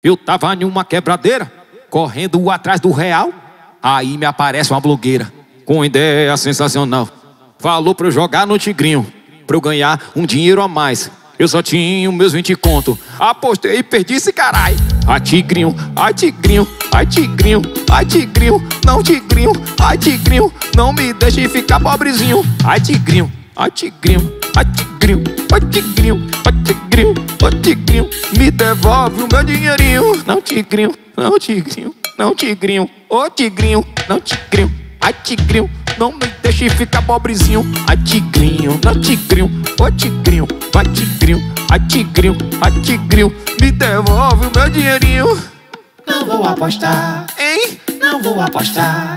Eu tava em uma quebradeira, correndo atrás do real. Aí me aparece uma blogueira, com ideia sensacional. Falou pra eu jogar no tigrinho, pra eu ganhar um dinheiro a mais. Eu só tinha meus 20 conto. Apostei e perdi esse caralho. Ai tigrinho, ai tigrinho, ai tigrinho, ai tigrinho, não tigrinho, ai tigrinho, não me deixe ficar pobrezinho. Ai tigrinho, ai tigrinho, ai tigrinho, ai tigrinho, tigrinho, tigrinho, me devolve o meu dinheirinho. Não tigrinho, não tigrinho, não tigrinho, ô tigrinho, não tigrinho, ai tigrinho. Não me deixe ficar pobrezinho. Ai tigrinho, não tigrinho. Ô tigrinho, vai tigrinho. Ai tigrinho, ai tigrinho. Me devolve o meu dinheirinho. Não vou apostar. Hein? Não vou apostar.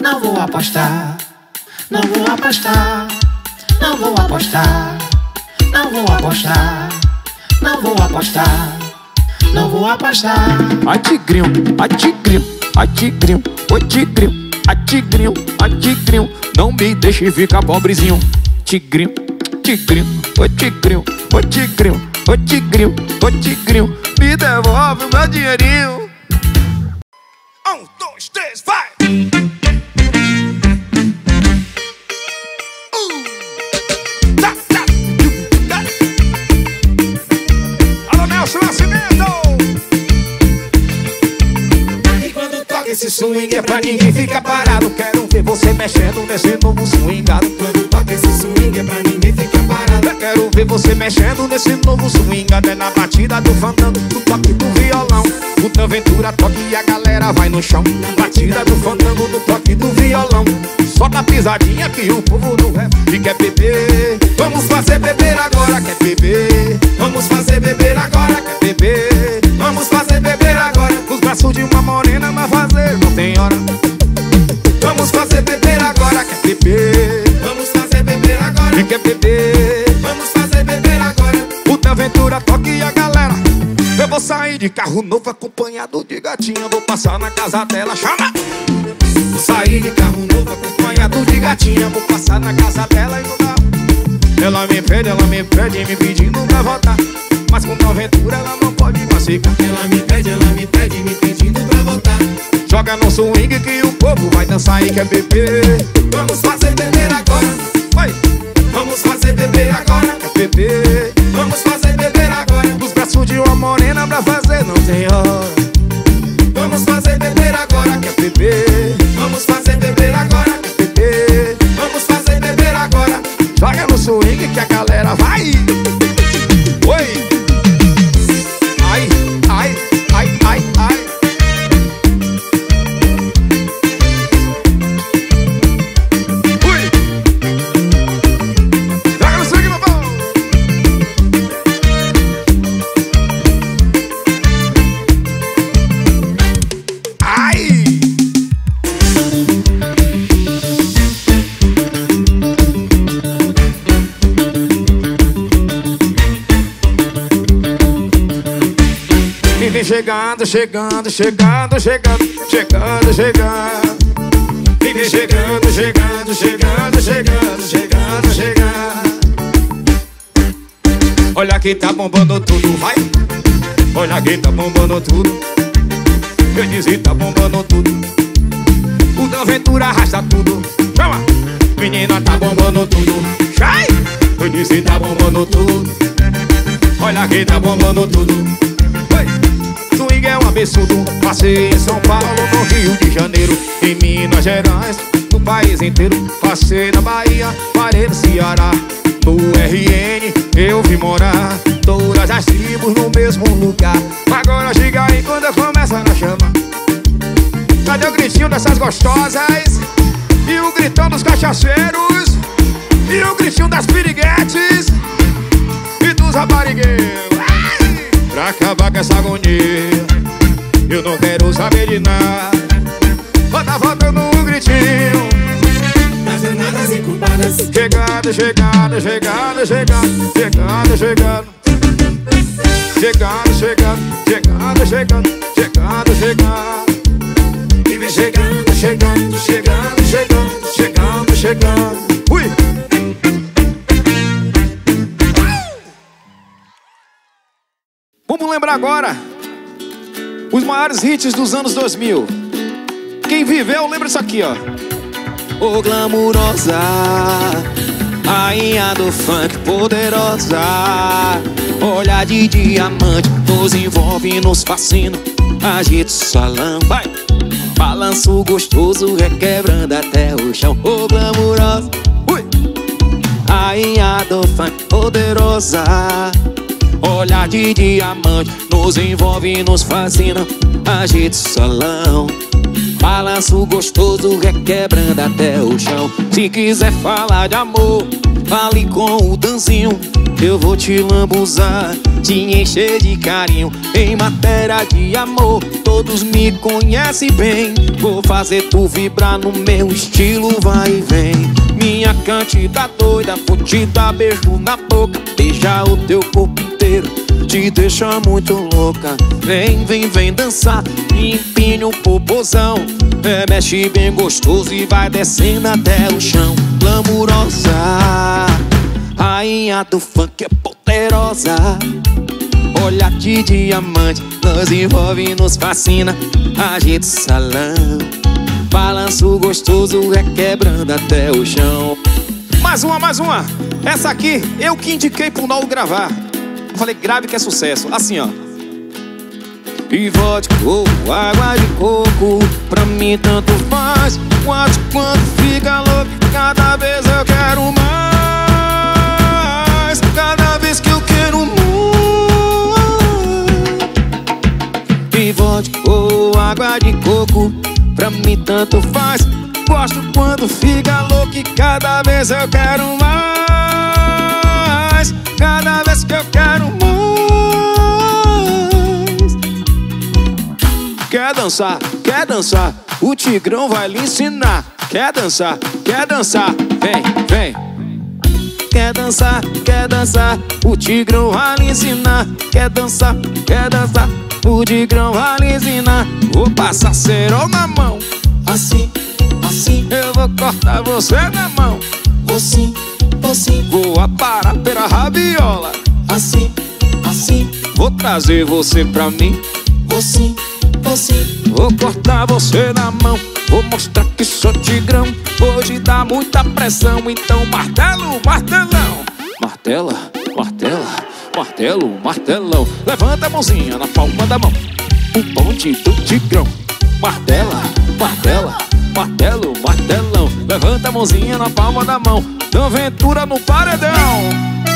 Não vou apostar. Não vou apostar vou apostar Não vou apostar Não vou apostar Não vou apostar Ai tigrinho, ai tigrinho Ai tigrinho, ô tigrinho a tigrinho, a tigrinho, não me deixe ficar pobrezinho. Tigrinho, tigrinho, ô tigrinho, ô tigrinho, ô tigrinho, ô tigrinho, me devolve o meu dinheirinho. Um, dois, três, vai! Esse swing é pra ninguém ficar parado. Quero ver você mexendo nesse novo swingado. Quando toca esse swing é pra ninguém ficar parado. Quero ver você mexendo nesse novo swingado. É na batida do fandango, do toque do violão. O teu Ventura toque e a galera vai no chão. Batida do fandango, do toque do violão. Só na pisadinha que o povo não rap e quer beber. Vamos fazer beber agora, quer beber. Vamos fazer beber agora, quer beber não hora Vamos fazer beber agora, quer beber? Vamos fazer beber agora. E quer beber? Vamos fazer beber agora. O teu Ventura toque a galera. Eu vou sair de carro novo acompanhado de gatinha. Vou passar na casa dela, chama! Vou sair de carro novo acompanhado de gatinha. Vou passar na casa dela e vou dar Ela me pede, ela me pede, me pedindo pra voltar. Mas com tua aventura ela não pode mais ficar. Ela me pede, ela me pede, me pedindo pra voltar Joga no swing que o povo vai dançar e quer beber. Vamos fazer beber agora. Vai! Vamos fazer beber agora. Quer beber chegando, chegando, chegando, chegando, chegando. Chegando, chegando, chegando, chegando, chegando, chegando. Olha que tá bombando tudo, vai. Olha que tá bombando tudo. Eu disse tá bombando tudo. O da aventura arrasta tudo. Chama! Menina tá bombando tudo. Sai! Eu disse tá bombando tudo. Olha que tá bombando tudo. É um absurdo. Passei em São Paulo, no Rio de Janeiro, em Minas Gerais, no país inteiro. Passei na Bahia, parei no Ceará. No RN eu vim morar. Todas as tribos no mesmo lugar. Agora chega aí quando eu começo a chama. Cadê o gritinho dessas gostosas? E o gritão dos cachaceiros? E o gritinho das piriguetes? E dos raparigueiros? Pra acabar com essa agonia. Eu não quero saber de nada. Bota voltando um gritinho. Das danadas e culpadas. Chegando, chegando, chegando, chegando Chegando, chegando Chegando, chegando, chegando, chegando Chegando, chegando E vem chegando, chegando, chegando, chegando Chegando, chegando Vamos lembrar agora Os maiores hits dos anos 2000. Quem viveu, lembra isso aqui, ó. Ô glamurosa, rainha do funk poderosa. Olhar de diamante, nos envolve, nos fascina. Agita o salão, vai. Balanço gostoso, requebrando até o chão. Ô glamurosa, ui. Rainha do funk poderosa. Olhar de diamante, nos envolve, nos fascina. Agita o salão. Balanço gostoso, requebrando até o chão. Se quiser falar de amor, fale com o Danzinho. Eu vou te lambuzar, te encher de carinho. Em matéria de amor, todos me conhecem bem. Vou fazer tu vibrar no meu estilo, vai e vem. Minha cantida doida, vou te dar beijo na boca. Beijar o teu corpo inteiro, te deixa muito louca. Vem, vem, vem dançar, empine o popozão. É, mexe bem gostoso e vai descendo até o chão. Glamurosa, rainha do funk é poderosa. Olha de diamante, nos envolve nos fascina. Agita o salão, balanço gostoso requebrando até o chão. Mais uma, mais uma. Essa aqui eu que indiquei pro Nolo gravar. Falei, grave que é sucesso. Assim, ó. E vodka ou água de coco Pra mim tanto faz. Quanto quando fica louco Cada vez eu quero mais. Cada vez que eu quero mais. E vodka ou água de coco Pra mim tanto faz. Gosto quando fica louco E cada vez eu quero mais. Cada vez que eu quero dançar, quer dançar, o Tigrão vai lhe ensinar. Quer dançar, quer dançar, vem, vem. Quer dançar, quer dançar, o Tigrão vai lhe ensinar. Quer dançar, quer dançar, o Tigrão vai lhe ensinar. Vou passar cerol na mão, Assim, assim, eu vou cortar você na mão. assim, assim, Vou aparar pela rabiola, assim, assim, vou trazer você pra mim. assim, assim, Vou cortar você na mão, vou mostrar que sou tigrão. Hoje dá muita pressão, então martelo, martelão. Martela, martela, martelo, martelão. Levanta a mãozinha na palma da mão, o ponte do tigrão. Martela, martela, martelo, martelão. Levanta a mãozinha na palma da mão, aventura no paredão.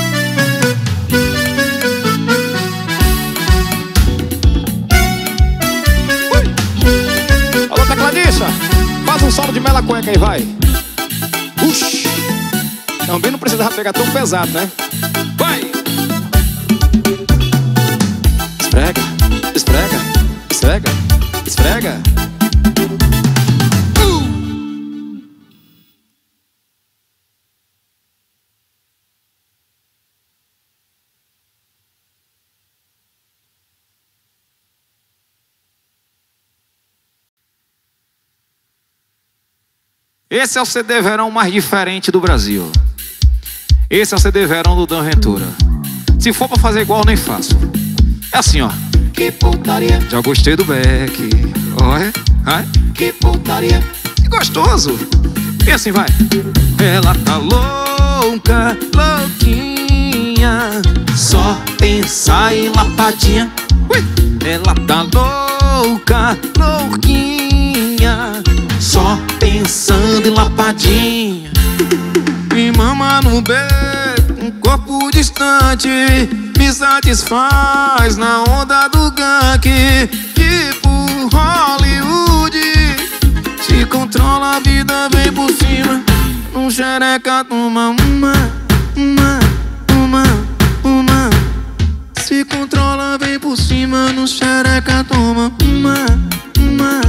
Tecladista, faz um solo de mela cueca aí, vai. Uxi. Também não precisava pegar tão pesado, né? Vai. Esfrega, esfrega, esfrega, esfrega. Esse é o CD verão mais diferente do Brasil. Esse é o CD verão do Dan Ventura. Se for pra fazer igual, nem faço. É assim, ó. que putaria, Já gostei do Beck. Olha, ai, que putaria, que gostoso. E assim vai. Ela tá louca, louquinha. Só pensar em lapadinha. Ui. Ela tá louca, louquinha. Só pensando em lapadinha. Me mama no beco, um corpo distante. Me satisfaz na onda do gank. Tipo Hollywood. Se controla a vida, vem por cima. Num xereca, toma uma, uma, uma, uma. Se controla, vem por cima. No xereca, toma uma, uma,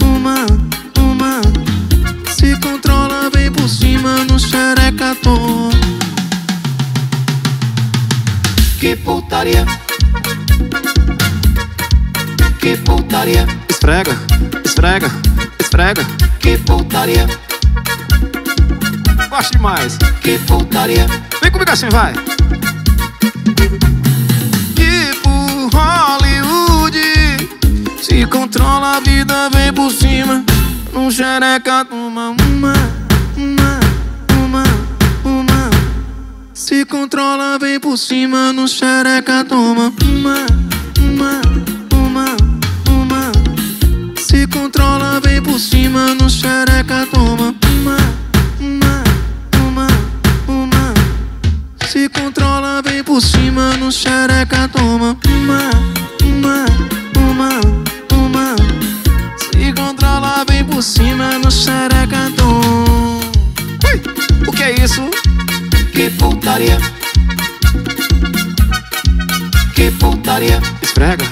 uma, uma se controla, vem por cima no xereca toma. que putaria, que putaria, Esfrega, esfrega, esfrega. que putaria, Gosto demais. que putaria, Vem comigo assim, vai. Tipo Hollywood. Se Se controla a vida, vem por cima. Num xereca, toma uma, uma, uma, uma. Se controla, vem por cima. No xereca, toma uma, uma, uma, uma. Se controla, vem por cima. No xereca, toma uma, uma, uma, uma. Se controla, vem por cima. No xereca, toma uma, uma, uma, uma. Controla, vem por cima. No xereca, toma. Ui, o que é isso? Que putaria. Que putaria. Esfrega,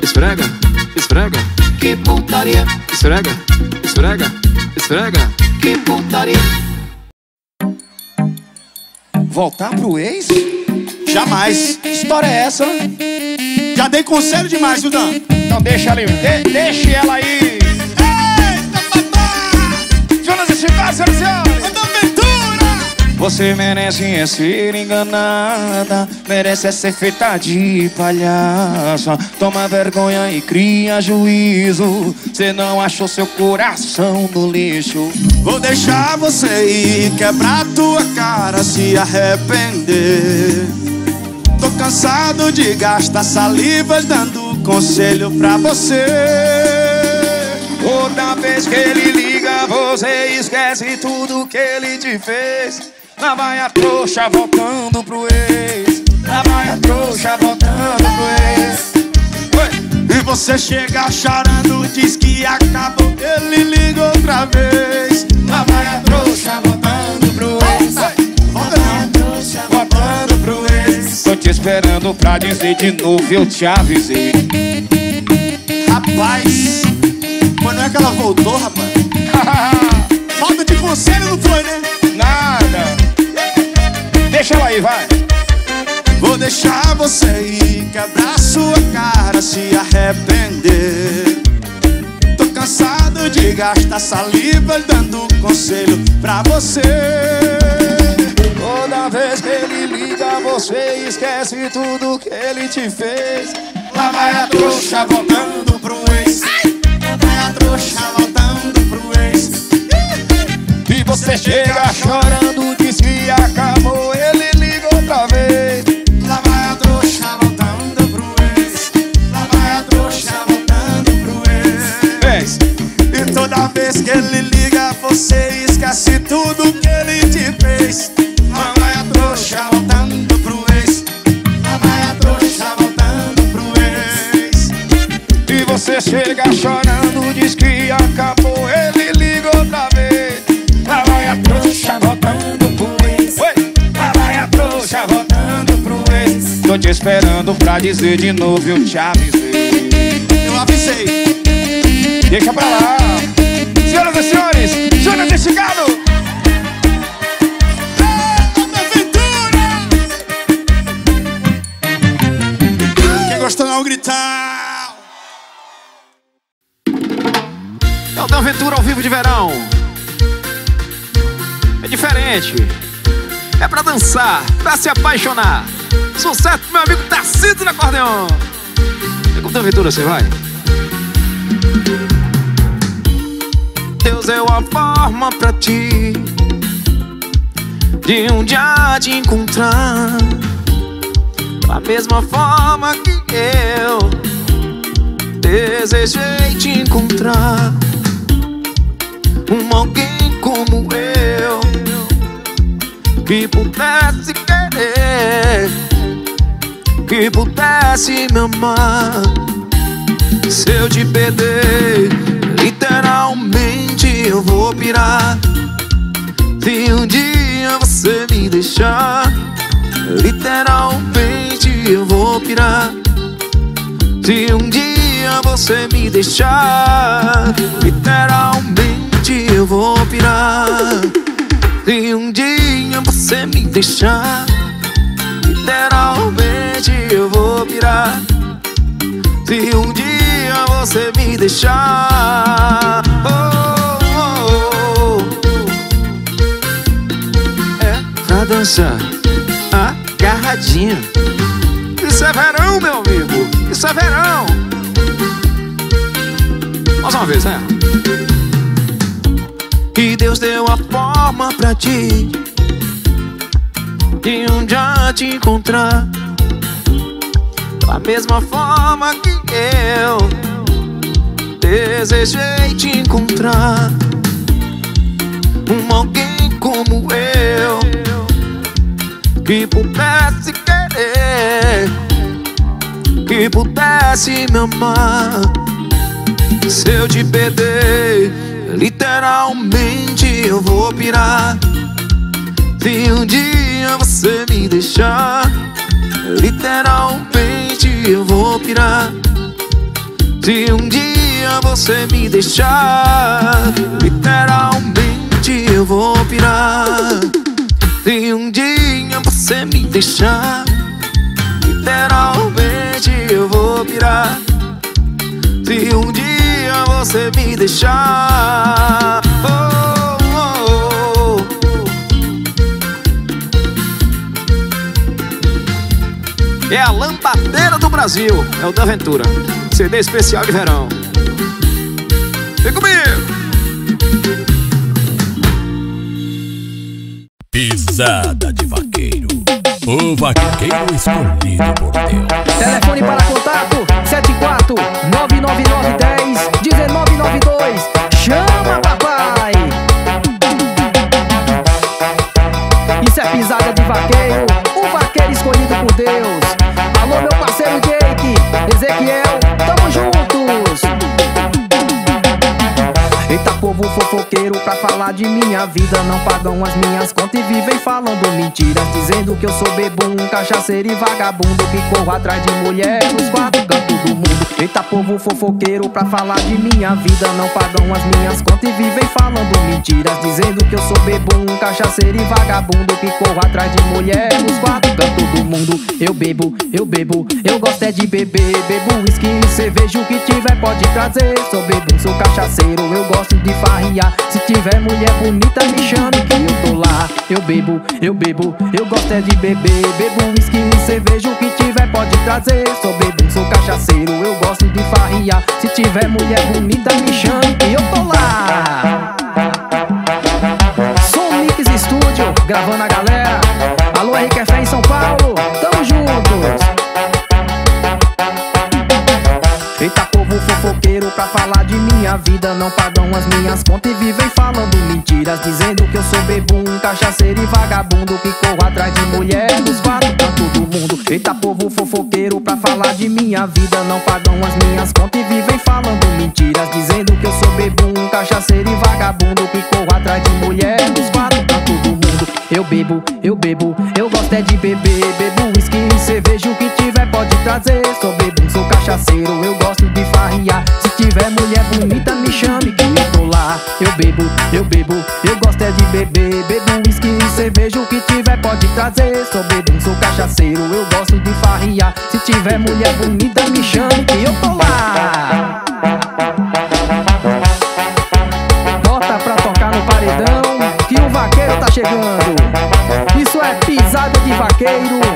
esfrega, esfrega, Que putaria. esfrega, esfrega, esfrega. Que putaria. Voltar pro ex? Jamais. Que história é essa? Já dei conselho demais, viu, Dan? Então deixa ali, de, deixe ela aí. Você merece é ser enganada, merece é ser feita de palhaça. Toma vergonha e cria juízo. Você não achou seu coração no lixo. Vou deixar você ir, quebrar tua cara, se arrepender. Tô cansado de gastar salivas dando conselho pra você. Toda vez que ele você esquece tudo que ele te fez. Lá vai a trouxa voltando pro ex. Lá vai a trouxa voltando pro ex. E você chega chorando, diz que acabou, ele liga outra vez. Lá vai a trouxa voltando pro ex. Voltando pro ex. Tô te esperando pra dizer de novo, eu te avisei. Rapaz, mas não é que ela voltou, rapaz? Falta de conselho não foi, né? Nada. Deixa ela aí, vai. Vou deixar você ir, quebrar sua cara, se arrepender. Tô cansado de gastar saliva dando conselho pra você. Toda vez que ele liga, você esquece tudo que ele te fez. Lá vai a trouxa voltando dizer de novo, eu te avisei. Eu avisei. Deixa pra lá. Senhoras e senhores, Júnior. Eita, aventura! Quem gostou não gritar. É o da Aventura ao vivo de verão. É diferente. É pra dançar, pra se apaixonar. Sucesso meu amigo Tarcísio no acordeão. E como Aventura você vai? Deus é uma forma pra ti de um dia te encontrar. Da mesma forma que eu desejei te encontrar. Um alguém que pudesse querer, que pudesse me amar. Se eu te perder, literalmente eu vou pirar. Se um dia você me deixar, literalmente eu vou pirar. Se um dia você me deixar, literalmente eu vou pirar. Se um dia você me deixar, literalmente eu vou pirar. Se um dia você me deixar, oh, oh, oh. é pra dançar agarradinho. Isso é verão, meu amigo. Isso é verão. Mais uma vez, é. Que Deus deu a forma pra ti De um dia te encontrar Da mesma forma que eu Desejei te encontrar. Um alguém como eu Que pudesse querer Que pudesse me amar. Se eu te perder Literalmente eu vou pirar. Se um dia você me deixar. Literalmente eu vou pirar. Se um dia você me deixar. Literalmente eu vou pirar. Se um dia você me deixar. Literalmente eu vou pirar. Se um dia você me deixar. Lambadeira do Brasil. É o da Aventura. CD especial de verão. Vem comigo! Pisada de vaqueiro. O vaqueiro escolhido por Deus. Telefone para contato 74 999 10 1992. Chama papai! Isso é pisada de vaqueiro music, yeah. Fofoqueiro pra falar de minha vida. Não pagam as minhas contas e vivem falando mentiras Dizendo que eu sou bebum, cachaceiro e vagabundo Que corro atrás de mulher nos quatro cantos do mundo. Eita povo fofoqueiro pra falar de minha vida. Não pagam as minhas contas e vivem falando mentiras Dizendo que eu sou bebum, cachaceiro e vagabundo Que corro atrás de mulher nos quatro cantos do mundo. Eu bebo, eu bebo, eu gosto é de beber. Bebo whisky, cerveja, o que tiver pode trazer. Sou bebum, sou cachaceiro, eu gosto de farriar Se tiver mulher bonita me chame que eu tô lá. Eu bebo, eu bebo, eu gosto é de beber. Bebo whisky, cerveja, o que tiver pode trazer. Sou bebum, sou cachaceiro, eu gosto de farriar Se tiver mulher bonita me chame que eu tô lá. Som Mix Studio, gravando a galera. Alô Fé em São Paulo, fofoqueiro pra falar de minha vida Não pagam as minhas contas e vivem falando mentiras Dizendo que eu sou bebum, cachaceiro e vagabundo Que corro atrás de mulher nos quatro cantos do mundo. Eita povo fofoqueiro pra falar de minha vida Não pagam as minhas contas e vivem falando mentiras Dizendo que eu sou bebum, cachaceiro e vagabundo Que corro atrás de mulher nos quatro cantos do mundo. Eu bebo, eu bebo, eu gosto é de beber Bebo whisky e cerveja, o que tiver pode trazer sou cachaceiro, eu gosto de farriar Se tiver mulher bonita me chame que eu tô lá. Eu bebo, eu bebo, eu gosto é de beber. Bebo whisky e cerveja, o que tiver pode trazer. Sou bebum, sou cachaceiro, eu gosto de farriar Se tiver mulher bonita me chame que eu tô lá. Bota pra tocar no paredão que o vaqueiro tá chegando. Isso é pisada de vaqueiro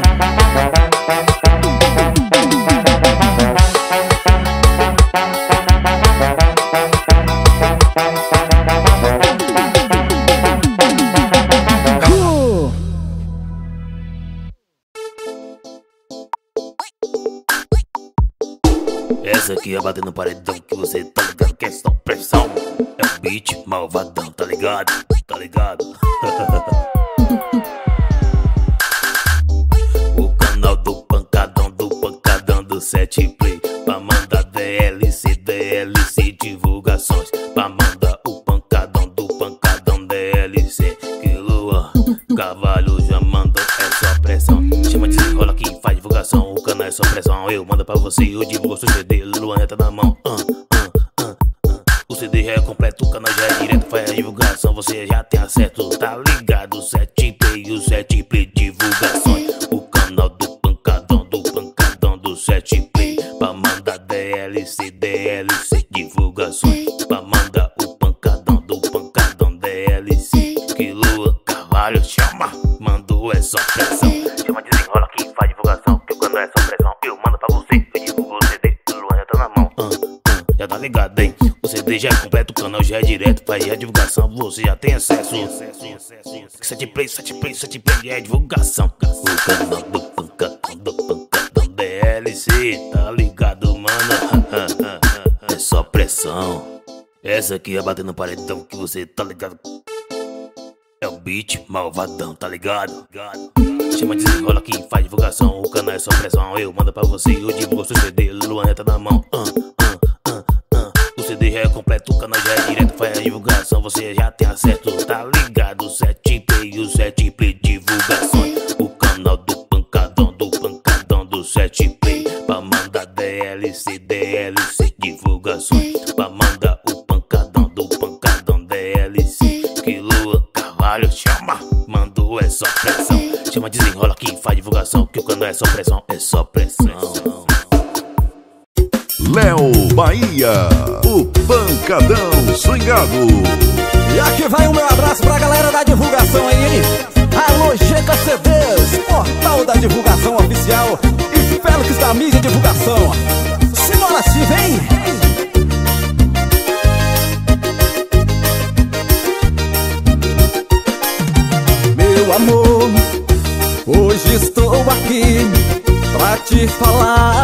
malvadão, tá ligado? Tá ligado? o canal do pancadão, do pancadão do 7 play. Pra mandar DLC, DLC divulgações. Pra mandar o pancadão do pancadão DLC. Que lua, cavalho já mandou, só pressão. Chama de rola que faz divulgação. O canal é só pressão. Eu mando pra você, eu divulgo seu CD. Divulgação. Você Faz a divulgação, você já tem acesso. Sete play, sete play, sete play é divulgação. O canal do pancadão, do pancadão DLC, tá ligado, mano? É só pressão. Essa aqui é batendo no paredão que você tá ligado. É o beat malvadão, tá ligado? Chama de desenrola quem faz divulgação. O canal é só pressão. Eu mando pra você, eu divulgo seu CD. Luaneta na mão. Uh, uh, uh. O CD já é completo, o canal já é direto. Faz a divulgação, você já tem acesso, tá ligado? Sete play, o sete play divulgações. O canal do pancadão, do pancadão do sete play. Pra mandar DLC, DLC divulgações. Pra mandar o pancadão do pancadão DLC. Que Lua Carvalho chama, mando é só pressão. Chama desenrola quem faz divulgação. Que o canal é só pressão, é só pressão. Léo Bahia, o pancadão swingado. E aqui vai o meu abraço pra galera da divulgação aí? Alô, GK CDs, portal da divulgação oficial e Félix da mídia divulgação. Simbora se vem! Meu amor, hoje estou aqui pra te falar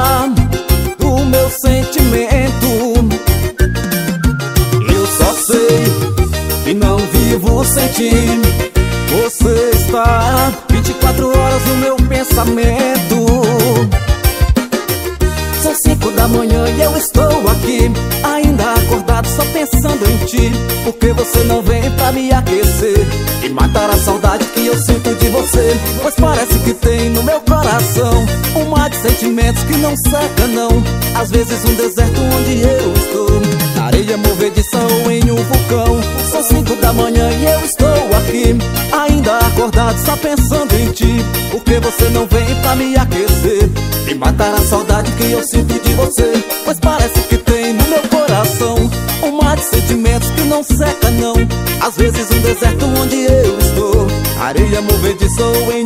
vezes um deserto onde eu estou. Na areia movedição em um vulcão. São cinco da manhã e eu estou aqui Ainda acordado só pensando em ti. Porque você não vem pra me aquecer? E matar a saudade que eu sinto de você Pois parece que tem no meu coração Um mar de sentimentos que não seca não. Às vezes um deserto onde eu estou. Areia movedição em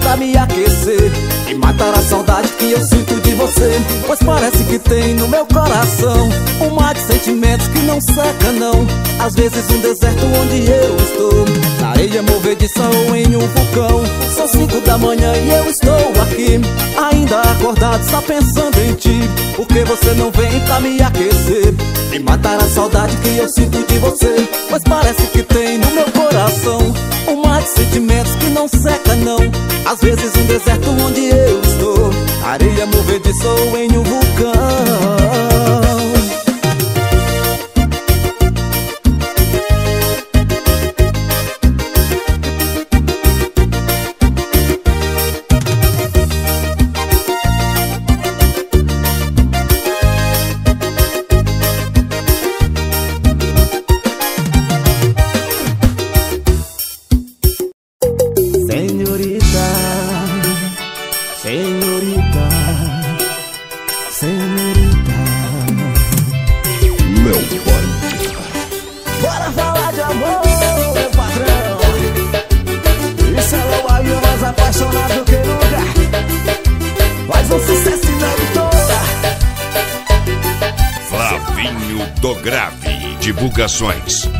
pra me aquecer E matar a saudade que eu sinto de você. Pois parece que tem no meu coração Um mar de sentimentos que não seca não. Às vezes um deserto onde eu estou. Na areia movedição em um vulcão. São cinco da manhã e eu estou aqui Ainda acordado só pensando em ti. Porque você não vem pra me aquecer? E matar a saudade que eu sinto de você. Pois parece que tem no meu coração mar sentimentos que não seca não. Às vezes um deserto onde eu estou. Areia movedição em um vulcão Grave.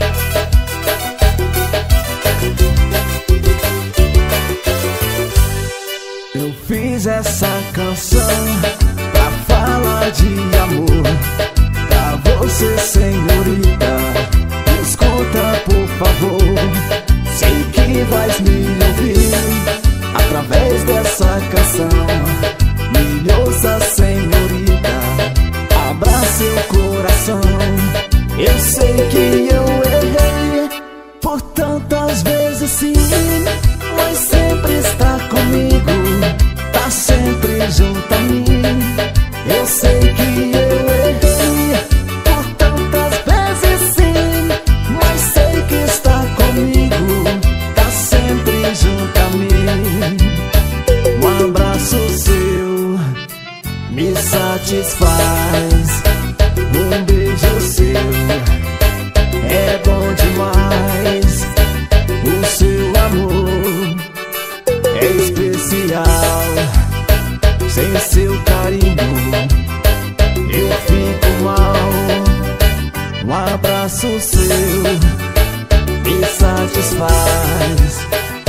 Satisfaz.